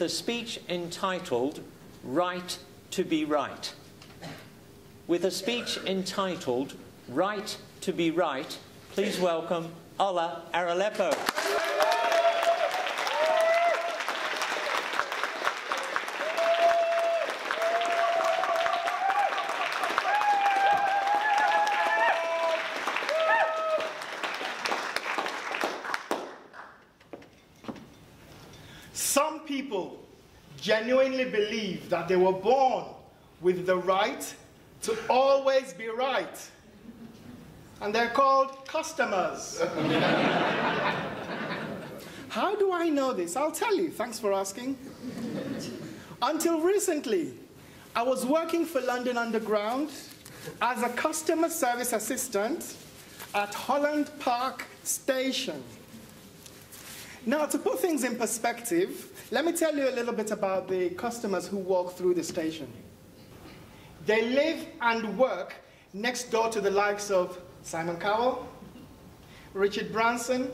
with a speech entitled Right to be Right. With a speech entitled Right to be Right, please welcome Ola Aralepo. People genuinely believe that they were born with the right to always be right. And they're called customers. How do I know this? I'll tell you. Thanks for asking. Until recently, I was working for London Underground as a customer service assistant at Holland Park Station. Now, to put things in perspective, let me tell you a little bit about the customers who walk through the station. They live and work next door to the likes of Simon Cowell, Richard Branson.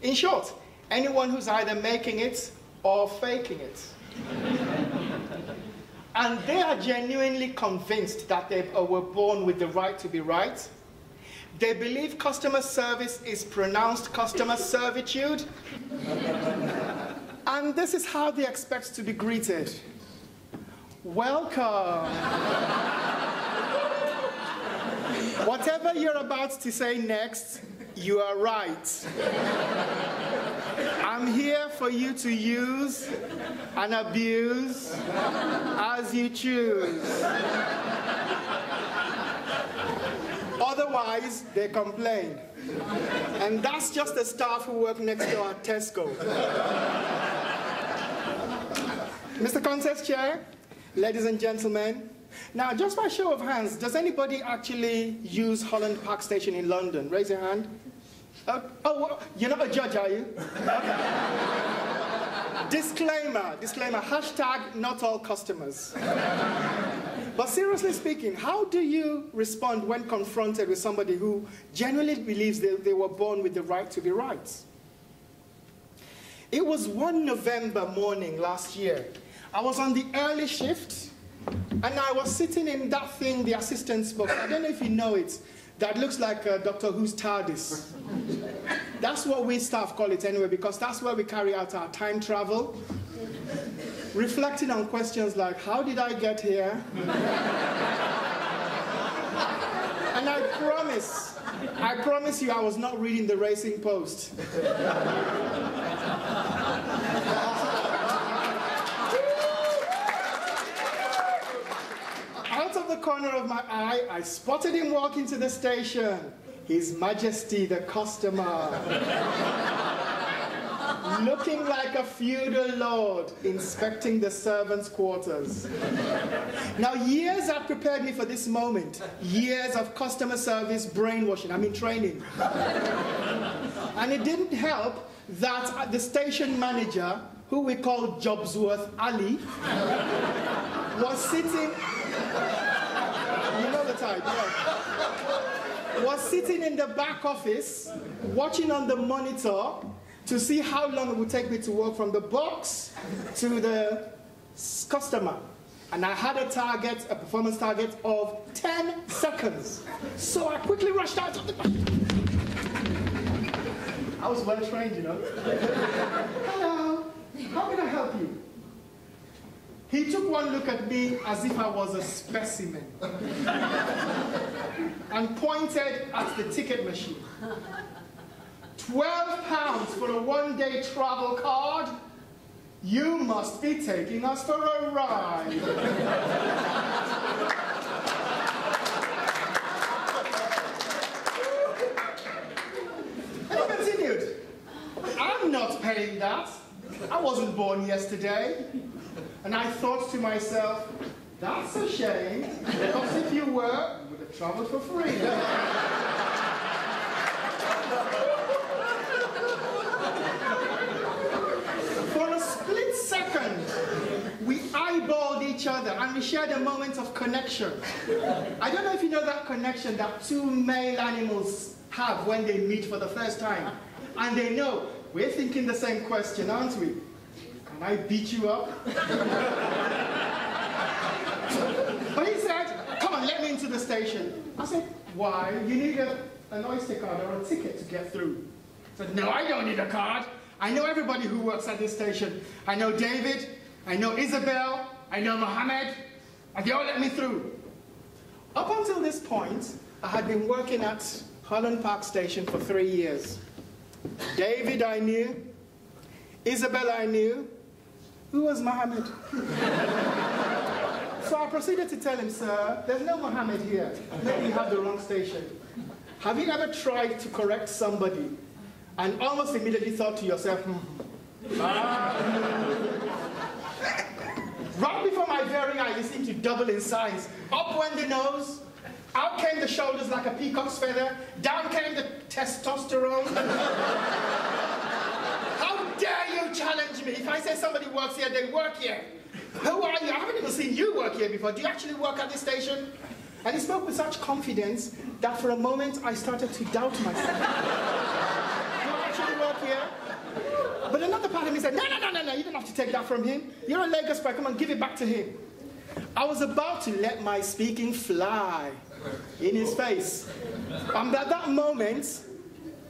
In short, anyone who's either making it or faking it. and they are genuinely convinced that they were born with the right to be right. They believe customer service is pronounced customer servitude. and this is how they expect to be greeted. Welcome. Whatever you're about to say next, you are right. I'm here for you to use and abuse as you choose. Otherwise, they complain. And that's just the staff who work next door at Tesco. Mr. Contest Chair, ladies and gentlemen, now just by show of hands, does anybody actually use Holland Park Station in London? Raise your hand. Uh, oh, you're not a judge, are you? Okay. disclaimer, disclaimer, hashtag not all customers. But seriously speaking, how do you respond when confronted with somebody who genuinely believes that they were born with the right to be right? It was one November morning last year. I was on the early shift, and I was sitting in that thing, the assistant's box. I don't know if you know it, that looks like uh, Doctor Who's TARDIS. That's what we staff call it anyway, because that's where we carry out our time travel reflecting on questions like, how did I get here? and I promise, I promise you I was not reading the Racing Post. Out of the corner of my eye, I spotted him walking to the station. His Majesty the customer looking like a feudal lord inspecting the servants' quarters. Now, years have prepared me for this moment. Years of customer service brainwashing, I mean training. and it didn't help that the station manager, who we call Jobsworth Ali, was sitting, you know the type, yeah, was sitting in the back office, watching on the monitor to see how long it would take me to walk from the box to the customer. And I had a target, a performance target of 10 seconds. So I quickly rushed out of the. I was well trained, you know. Hello, how can I help you? He took one look at me as if I was a specimen and pointed at the ticket machine. 12 pounds for a one-day travel card? You must be taking us for a ride. and he continued, I'm not paying that. I wasn't born yesterday. And I thought to myself, that's a shame, because if you were, you would have traveled for free. And we shared a moment of connection. I don't know if you know that connection that two male animals have when they meet for the first time. And they know, we're thinking the same question, aren't we? Can I beat you up? but he said, come on, let me into the station. I said, why? You need a, an Oyster card or a ticket to get through. He said, no, I don't need a card. I know everybody who works at this station. I know David, I know Isabel, I know Mohammed, and they all let me through. Up until this point, I had been working at Holland Park Station for three years. David I knew, Isabel I knew, who was Mohammed? so I proceeded to tell him, sir, there's no Mohammed here. Maybe you have the wrong station. Have you ever tried to correct somebody and almost immediately thought to yourself, hmm, ah. right before my you seem to double in size. Up went the nose, out came the shoulders like a peacock's feather, down came the testosterone. How dare you challenge me? If I say somebody works here, they work here. Who are you? I haven't even seen you work here before. Do you actually work at this station? And he spoke with such confidence that for a moment I started to doubt myself. Do I actually work here? But another part of me said, no, no, no, no, no, you don't have to take that from him. You're a Lagos boy, come on, give it back to him. I was about to let my speaking fly in his face. And at that moment,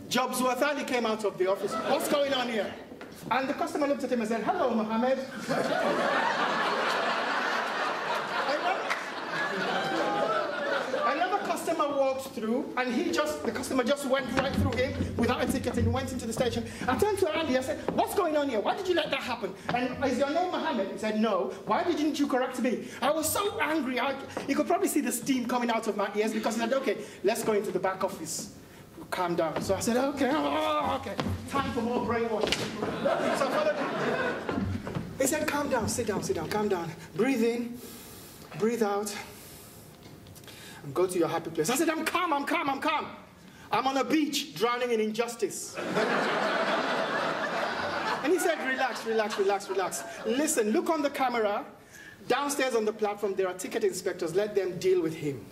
Jobsworth Ali came out of the office. What's going on here? And the customer looked at him and said, hello, Mohammed. customer walked through and he just, the customer just went right through him without a ticket and went into the station. I turned to Andy, I said, what's going on here? Why did you let that happen? And is your name Mohammed? He said, no. Why didn't you correct me? I was so angry. I, you could probably see the steam coming out of my ears because he said, okay, let's go into the back office. Calm down. So I said, okay, oh, okay. Time for more brainwashing. so I followed He said, calm down, sit down, sit down, calm down. Breathe in, breathe out and go to your happy place. I said, I'm calm, I'm calm, I'm calm. I'm on a beach drowning in injustice. and he said, relax, relax, relax, relax. Listen, look on the camera. Downstairs on the platform, there are ticket inspectors. Let them deal with him.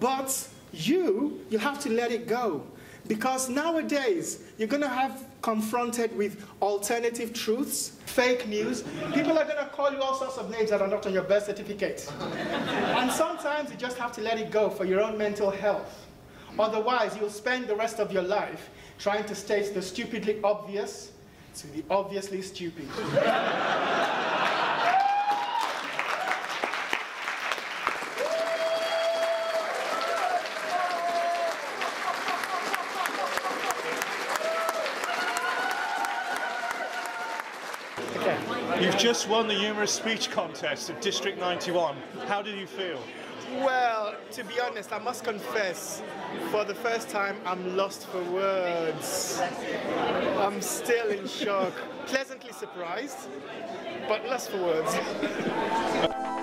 But you, you have to let it go. Because nowadays, you're going to have confronted with alternative truths, fake news. People are going to call you all sorts of names that are not on your birth certificate. and sometimes you just have to let it go for your own mental health. Otherwise, you'll spend the rest of your life trying to state the stupidly obvious to the obviously stupid. You've just won the humorous speech contest at District 91. How do you feel? Well, to be honest, I must confess, for the first time, I'm lost for words. I'm still in shock. Pleasantly surprised, but lost for words.